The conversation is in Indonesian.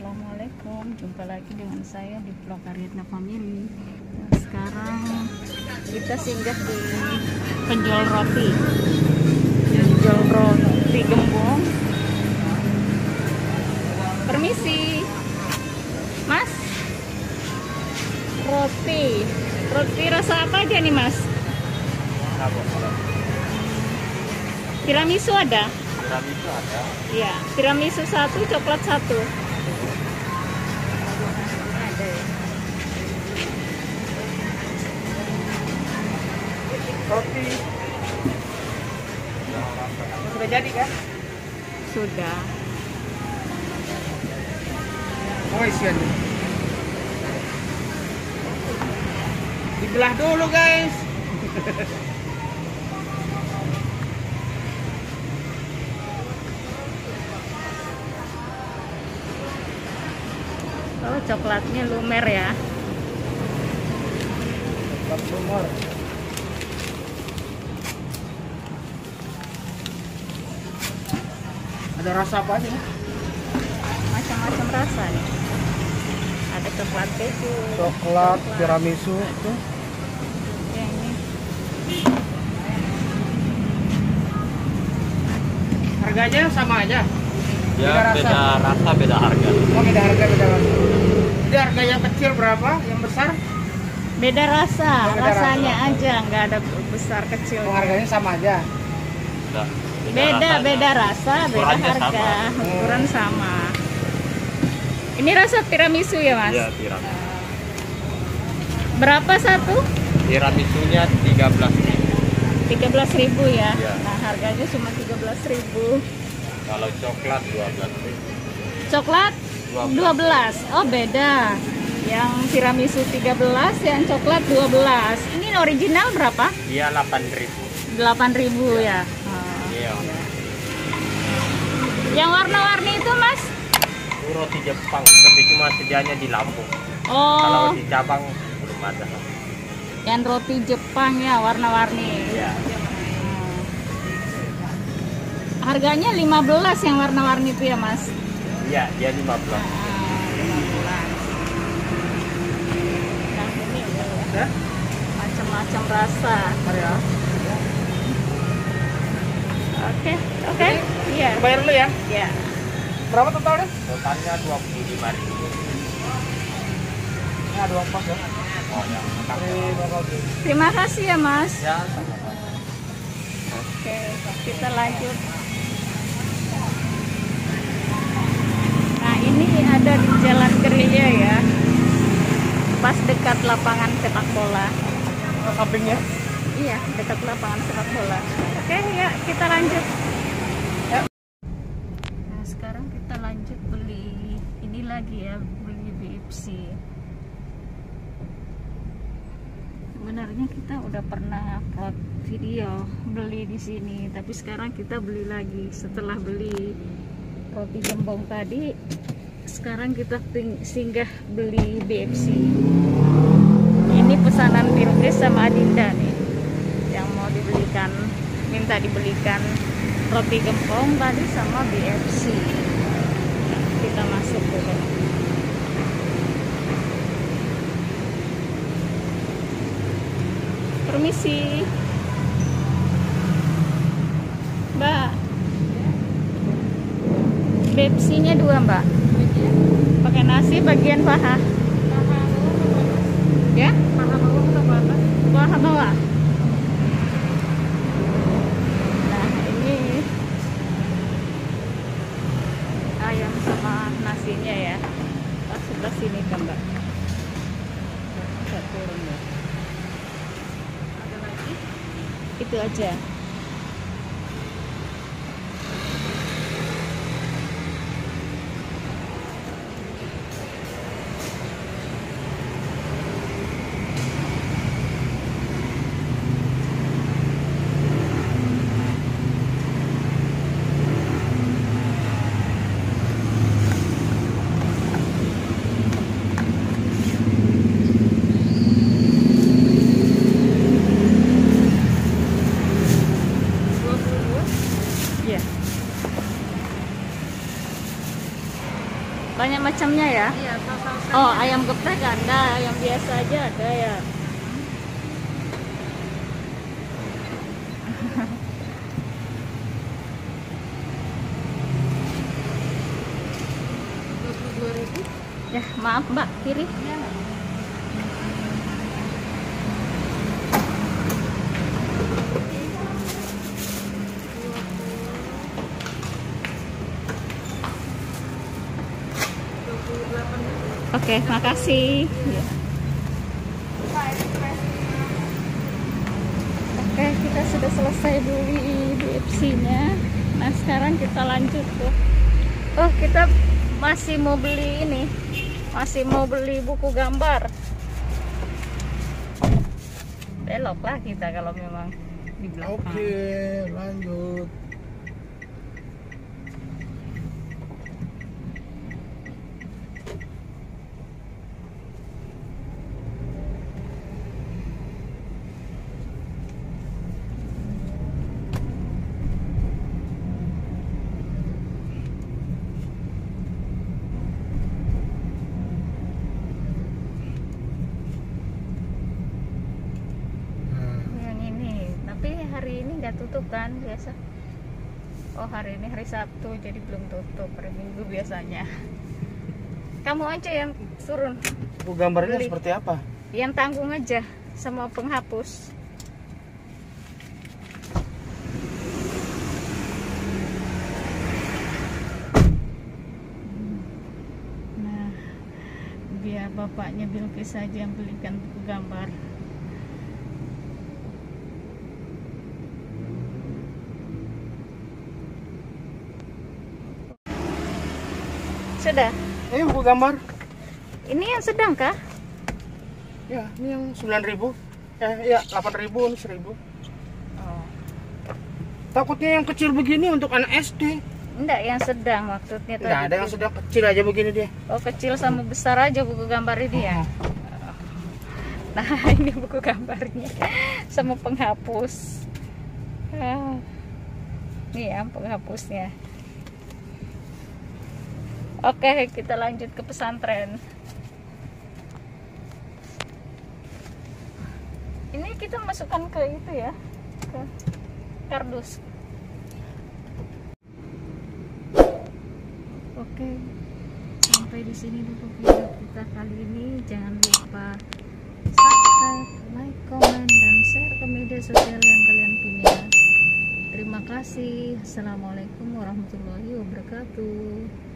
Assalamualaikum Jumpa lagi dengan saya di vlog Ariadna Family Nah, Sekarang kita singgah di penjual roti Penjual roti gembong Permisi Mas Roti Roti rasa apa aja nih mas? Tiramisu ada? Tiramisu ada. Iya, tiramisu satu, coklat satu. Roti. Sudah jadi kan? Sudah. Oh. Dibelah dulu guys. Oh, coklatnya lumer ya. Coklat lumur. Ada rasa apa aja? nih? Macam-macam rasa nih. Ada coklat keju. Coklat, tiramisu itu. Ya, ini. Harganya sama aja. Ya Beda rasa. beda rasa, beda harga. Oh beda harga beda rasa. Jadi harga yang kecil berapa? Yang besar? Beda rasa, Oh, beda rasanya rasa. aja, nggak ada besar kecil. Oh harganya sama aja. Beda, Beda, rasanya. beda rasa, beda harga, sama. ukuran sama. Ini rasa tiramisu ya mas? Iya, tiramisu. Berapa satu? Tiramisunya 13 13.000 ya. Iya. Nah, harganya cuma 13.000. Kalau coklat 12 Coklat 12. 12. Oh, beda. Yang tiramisu 13, yang coklat 12. Ini original berapa? Iya 8.000. 8.000 ya. Oh. Iya. Yang warna-warni itu, Mas? Itu roti Jepang, tapi cuma sedianya di Lampung. Oh, Kalau di cabang belum ada. yang roti Jepang ya, warna-warni. Iya. Hmm. Harganya 15 yang warna-warni itu ya, Mas? Iya, dia 15. Nah, ini macam-macam rasa. Mari ya. Oke, oke. Iya. Bayar dulu ya. Iya. Berapa totalnya? Totalnya 25.000. Ini ada uang pas ya. Oh ya, Terima kasih. Terima kasih ya, Mas. Ya, sama-sama. Oke, kita lanjut. Nah, ini ada di Jalan Gereja ya. Pas dekat lapangan sepak bola. Sampingnya. Iya, dekat lapangan sepak bola. Oke, ya kita lanjut. Nah, sekarang kita lanjut beli ini lagi ya, beli BFC. Sebenarnya kita udah pernah upload video beli di sini, tapi sekarang kita beli lagi setelah beli roti gembong tadi. Sekarang kita singgah beli BFC. Ini pesanan Bilqis sama Adinda nih minta dibelikan roti gempong tadi sama BFC kita masuk dulu permisi. Mbak. BFC nya dua mbak. Pakai nasi bagian paha. Ya. Paha bawah Nah, ini ayam sama nasinya ya. Pas sebelah sini kan, Mbak. Turun. Ada lagi? Itu aja. Banyak macamnya ya? Iya. Oh, ayam geprek ada, ayam biasa aja ada ya. Ya, maaf Mbak, kiri. Oke, makasih. Ya. Oke, kita sudah selesai beli BFC-nya. Nah, sekarang kita lanjut tuh. Oh, kita masih mau beli ini. Masih mau beli buku gambar. Beloklah kita kalau memang di belakang. Oke, lanjut. Nah, Yang ini, tapi hari ini nggak tutup kan biasa. Oh hari ini hari Sabtu jadi belum tutup hari Minggu biasanya. Kamu aja yang turun, buku gambarnya Beli. seperti apa? yang tanggung aja sama penghapus. Nah, biar bapaknya Bilkis saja yang belikan buku gambar. Sudah. Ini buku gambar. Ini yang sedang kah? Ya, ini yang 9000 Eh, ya 8000 ini 1000 Oh. Takutnya yang kecil begini untuk anak SD. Enggak, yang sedang maksudnya tadi. Enggak ada yang sudah kecil aja begini dia. Oh, kecil sama besar aja buku gambar ini ya. Nah, ini buku gambarnya sama penghapus. Ah. Ini ya penghapusnya. Oke, kita lanjut ke pesantren. Ini kita masukkan ke itu ya, ke kardus. Oke, sampai di sini dulu video kita kali ini. Jangan lupa subscribe, like, comment, dan share ke media sosial yang kalian punya. Terima kasih. Assalamualaikum warahmatullahi wabarakatuh.